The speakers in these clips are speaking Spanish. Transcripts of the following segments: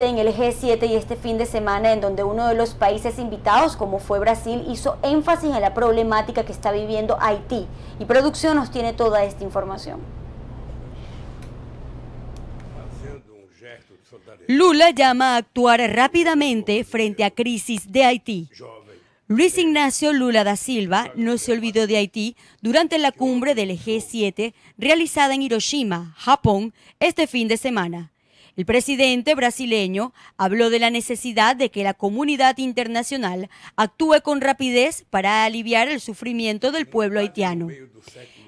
en el G7 y este fin de semana en donde uno de los países invitados, como fue Brasil, hizo énfasis en la problemática que está viviendo Haití. Y producción nos tiene toda esta información. Lula llama a actuar rápidamente frente a crisis de Haití. Luis Ignacio Lula da Silva no se olvidó de Haití durante la cumbre del G7 realizada en Hiroshima, Japón, este fin de semana. El presidente brasileño habló de la necesidad de que la comunidad internacional actúe con rapidez para aliviar el sufrimiento del pueblo haitiano.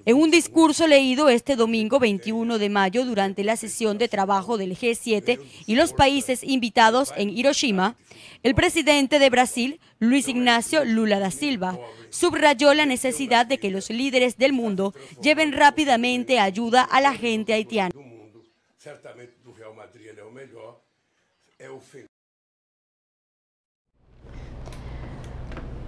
En un discurso leído este domingo 21 de mayo durante la sesión de trabajo del G7 y los países invitados en Hiroshima, el presidente de Brasil, Luis Ignacio Lula da Silva, subrayó la necesidad de que los líderes del mundo lleven rápidamente ayuda a la gente haitiana. Real Madrid ele é o melhor, é o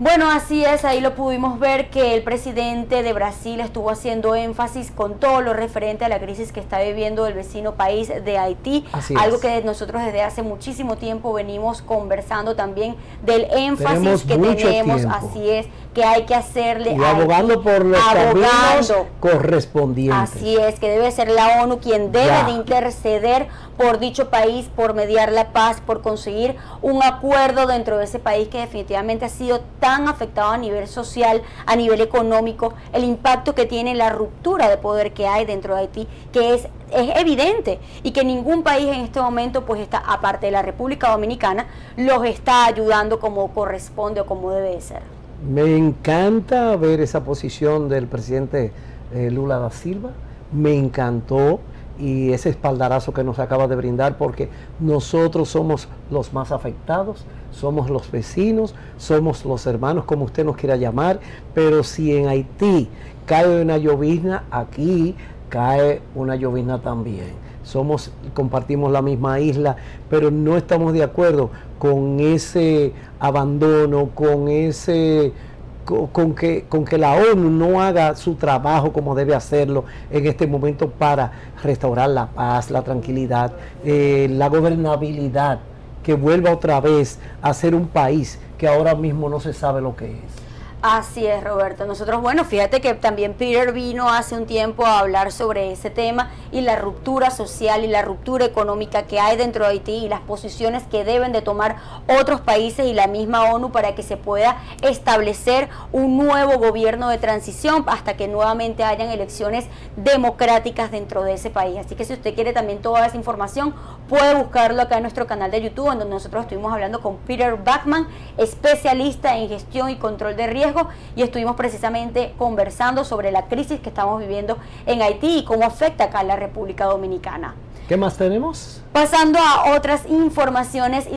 Bueno, así es, ahí lo pudimos ver que el presidente de Brasil estuvo haciendo énfasis con todo lo referente a la crisis que está viviendo el vecino país de Haití, algo que nosotros desde hace muchísimo tiempo venimos conversando también del énfasis que tenemos, así es, que hay que hacerle y abogando por los abogando, correspondientes. Así es, que debe ser la ONU quien debe de interceder por dicho país, por mediar la paz, por conseguir un acuerdo dentro de ese país que definitivamente ha sido tan han afectado a nivel social, a nivel económico, el impacto que tiene la ruptura de poder que hay dentro de Haití, que es, es evidente y que ningún país en este momento, pues está, aparte de la República Dominicana, los está ayudando como corresponde o como debe ser. Me encanta ver esa posición del presidente eh, Lula da Silva, me encantó y ese espaldarazo que nos acaba de brindar porque nosotros somos los más afectados, somos los vecinos, somos los hermanos, como usted nos quiera llamar, pero si en Haití cae una llovizna, aquí cae una llovizna también. Somos, compartimos la misma isla, pero no estamos de acuerdo con ese abandono, con ese con que, con que la ONU no haga su trabajo como debe hacerlo en este momento para restaurar la paz, la tranquilidad, eh, la gobernabilidad, que vuelva otra vez a ser un país que ahora mismo no se sabe lo que es. Así es, Roberto. Nosotros, bueno, fíjate que también Peter vino hace un tiempo a hablar sobre ese tema y la ruptura social y la ruptura económica que hay dentro de Haití y las posiciones que deben de tomar otros países y la misma ONU para que se pueda establecer un nuevo gobierno de transición hasta que nuevamente hayan elecciones democráticas dentro de ese país. Así que si usted quiere también toda esa información, puede buscarlo acá en nuestro canal de YouTube, donde nosotros estuvimos hablando con Peter Bachman, especialista en gestión y control de riesgo y estuvimos precisamente conversando sobre la crisis que estamos viviendo en Haití y cómo afecta acá a la República Dominicana. ¿Qué más tenemos? Pasando a otras informaciones.